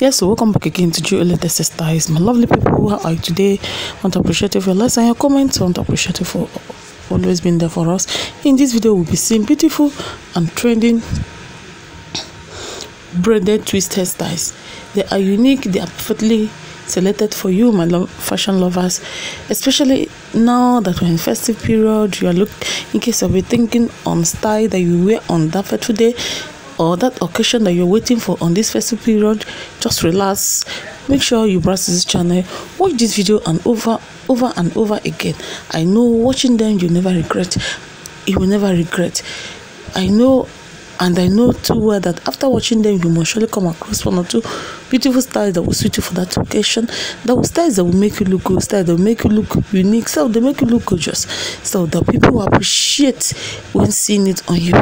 Yes, so welcome back again to G.O Latest Styles. My lovely people, how are today? want to appreciate you for your likes and your comments. want to appreciate you for always being there for us. In this video, we'll be seeing beautiful and trending braided twist hairstyles. They are unique, they are perfectly selected for you, my love, fashion lovers, especially now that we're in festive period. You are look in case of you thinking on style that you wear on that fateful day or that occasion that you're waiting for on this festive period just relax. Make sure you browse this channel. Watch this video and over over and over again. I know watching them you never regret. You will never regret. I know and I know too well that after watching them, you must surely come across one or two beautiful styles that will suit you for that occasion. That will styles that will make you look good, styles that will make you look unique, so they make you look gorgeous, so that people will appreciate when seeing it on you.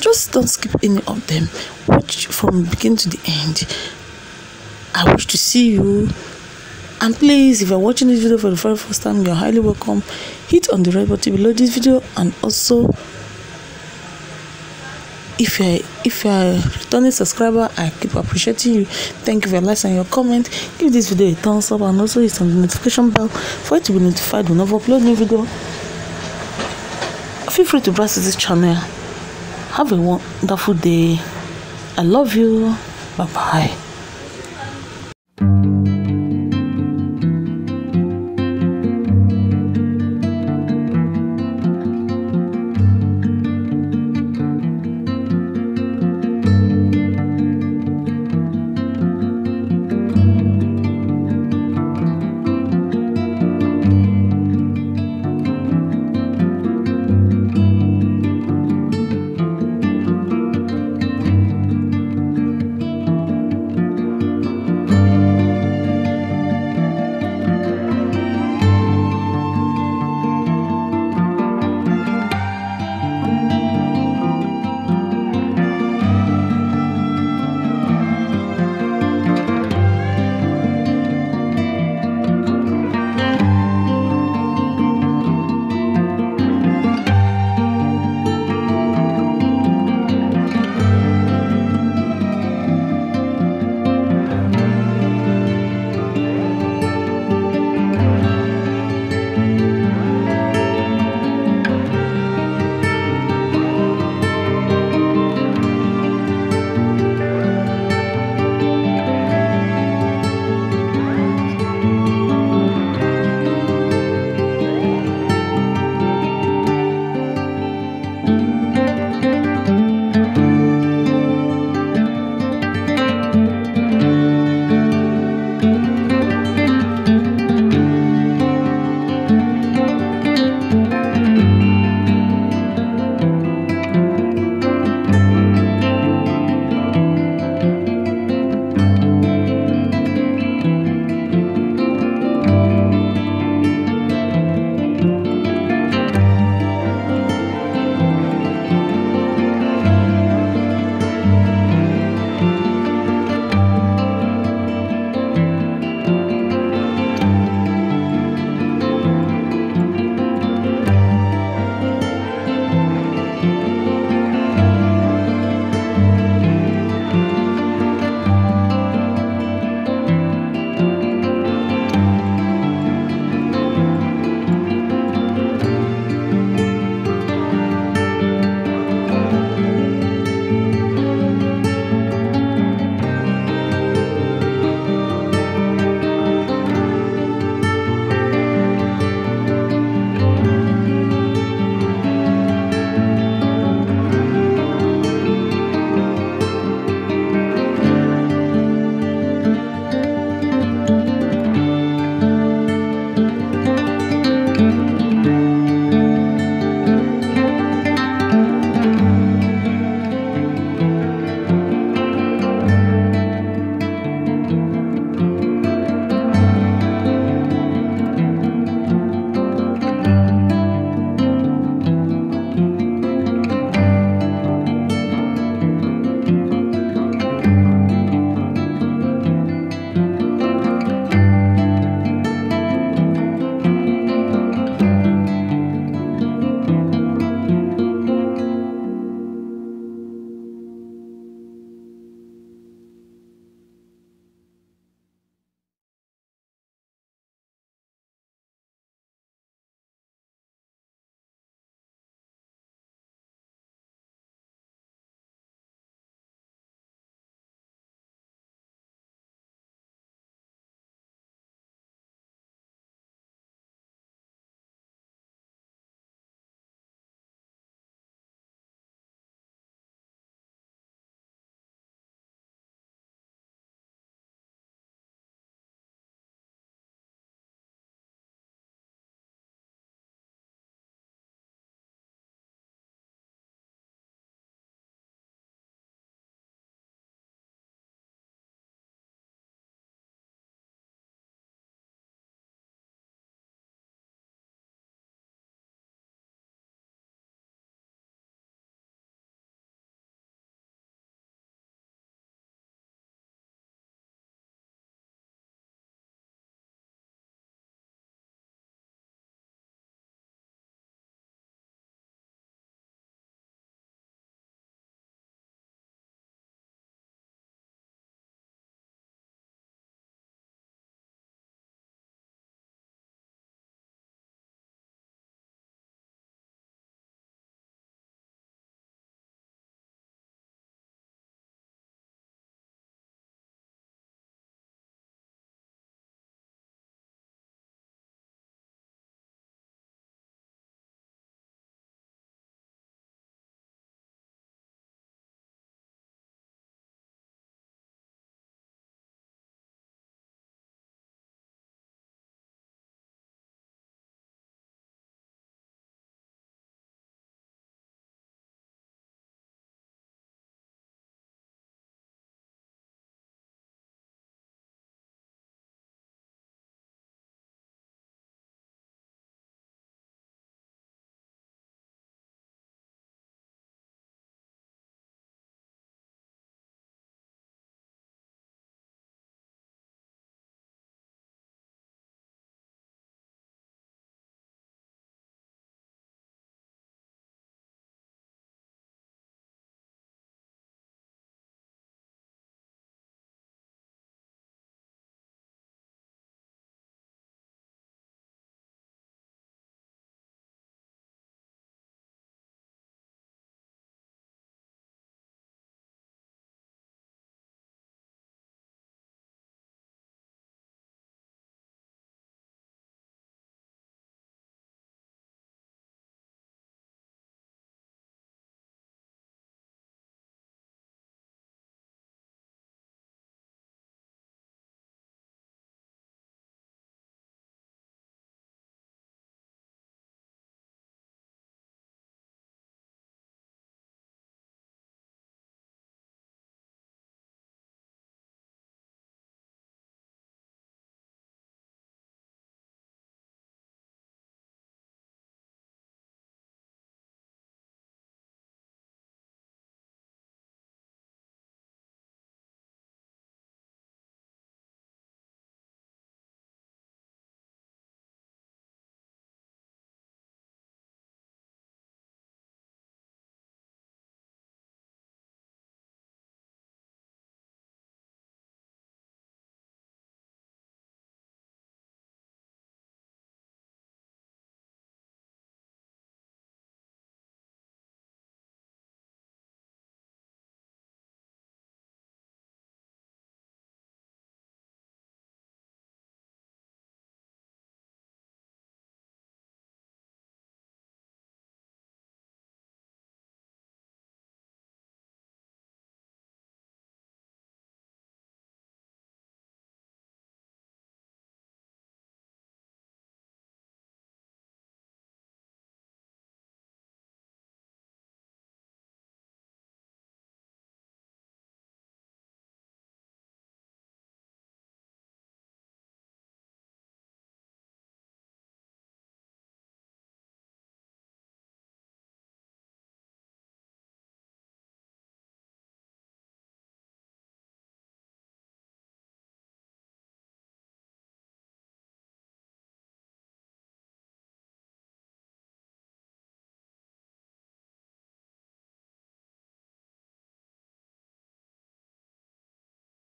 Just don't skip any of them. Watch from beginning to the end. I wish to see you. And please, if you're watching this video for the very first time, you're highly welcome. Hit on the red button below this video and also if you're if you're returning subscriber i keep appreciating you. Thank you for your likes and your comment. Give this video a thumbs up and also hit on the notification bell for it to be notified whenever I upload new video. Feel free to browse this channel. Have a wonderful day. I love you. Bye bye